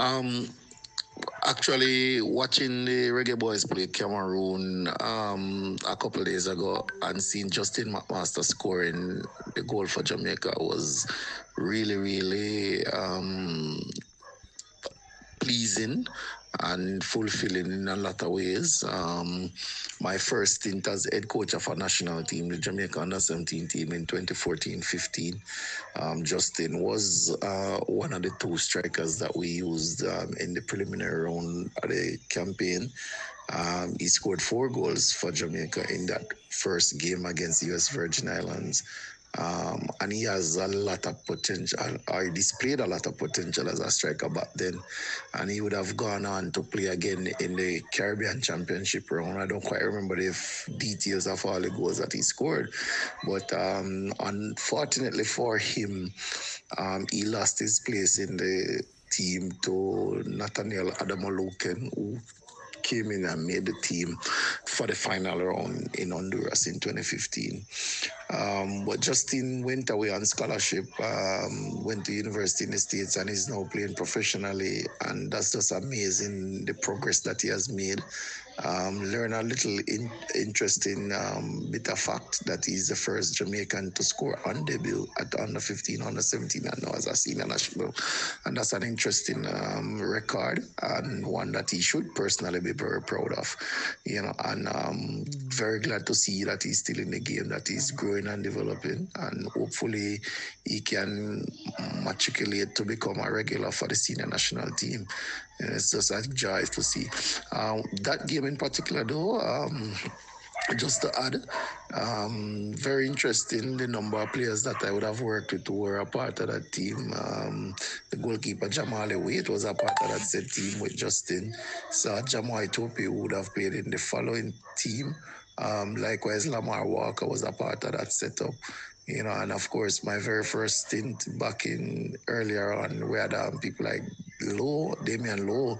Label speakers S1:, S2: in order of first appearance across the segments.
S1: Um, actually, watching the Reggae Boyz play Cameroon um, a couple days ago and seeing Justin McMaster scoring the goal for Jamaica was really, really um, and fulfilling in a lot of ways. Um, my first stint as head coach of a national team, the Jamaica under 17 team in 2014 15, um, Justin was uh, one of the two strikers that we used um, in the preliminary round of the campaign. Um, he scored four goals for Jamaica in that first game against the US Virgin Islands. Um, and he has a lot of potential, or he displayed a lot of potential as a striker back then. And he would have gone on to play again in the Caribbean Championship round. I don't quite remember the details of all the goals that he scored. But um, unfortunately for him, um, he lost his place in the team to Nathaniel Adamolekun, who came in and made the team for the final round in Honduras in 2015. Um, but Justin went away on scholarship, um, went to university in the States, and is now playing professionally. And that's just amazing the progress that he has made. Um, learn a little in, interesting um, bit of fact that he's the first Jamaican to score on debut at under 15, under 17, and now as a senior national. And that's an interesting um, record and one that he should personally be very proud of. You know, and um, very glad to see that he's still in the game, that he's growing and developing, and hopefully he can matriculate to become a regular for the senior national team. And it's just a joy to see. Uh, that game in particular, though, um, just to add, um, very interesting the number of players that I would have worked with who were a part of that team. Um, the goalkeeper Jahmali Waite was a part of that said team with Justin. So Jamal Topi would have played in the following team. Um, likewise, Lamar Walker was a part of that setup you know, and of course, my very first stint back in earlier on, we had um, people like Lowe, Damian Lowe,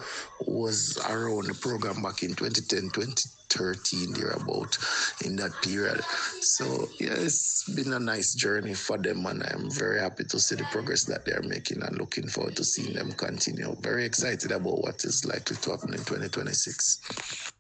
S1: was around the program back in 2010, 2013, thereabout in that period. So, yeah, it's been a nice journey for them, and I'm very happy to see the progress that they're making and looking forward to seeing them continue. Very excited about what is likely to happen in 2026.